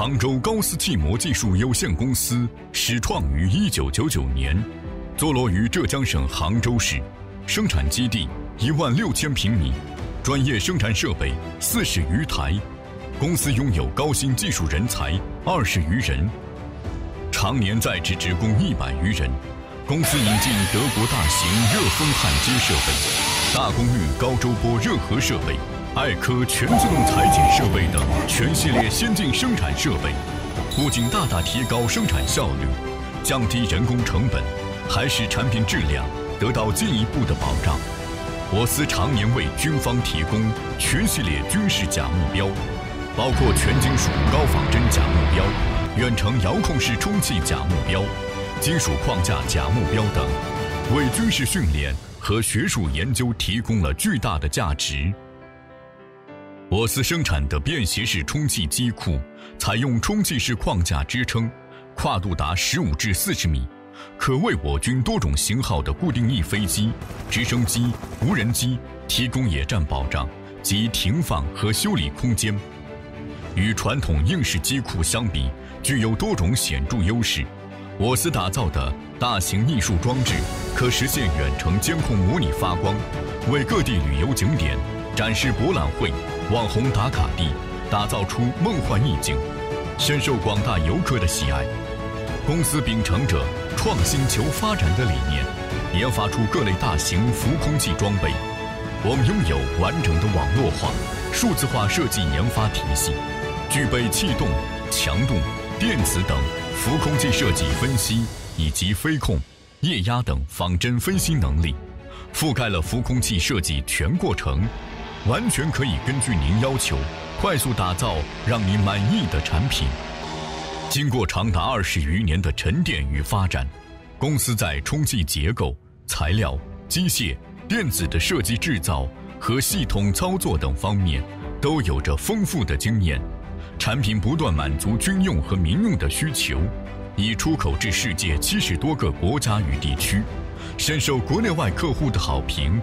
杭州高斯气膜技术有限公司始创于一九九九年，坐落于浙江省杭州市，生产基地一万六千平米，专业生产设备四十余台，公司拥有高新技术人才二十余人，常年在职职工一百余人。公司引进德国大型热风焊接设备、大功率高周波热合设备、艾科全自动裁剪设备等全系列先进生产设备，不仅大大提高生产效率、降低人工成本，还使产品质量得到进一步的保障。我司常年为军方提供全系列军事假目标，包括全金属高仿真假目标、远程遥控式充气假目标。金属框架假目标等，为军事训练和学术研究提供了巨大的价值。我司生产的便携式充气机库采用充气式框架支撑，跨度达十五至四十米，可为我军多种型号的固定翼飞机、直升机、无人机提供野战保障及停放和修理空间。与传统硬式机库相比，具有多种显著优势。我司打造的大型艺术装置，可实现远程监控模拟发光，为各地旅游景点、展示博览会、网红打卡地打造出梦幻意境，深受广大游客的喜爱。公司秉承着创新求发展的理念，研发出各类大型浮空器装备。我们拥有完整的网络化、数字化设计研发体系，具备气动、强度、电子等。浮空器设计分析以及飞控、液压等仿真分析能力，覆盖了浮空器设计全过程，完全可以根据您要求，快速打造让您满意的产品。经过长达二十余年的沉淀与发展，公司在充气结构、材料、机械、电子的设计制造和系统操作等方面，都有着丰富的经验。产品不断满足军用和民用的需求，已出口至世界七十多个国家与地区，深受国内外客户的好评。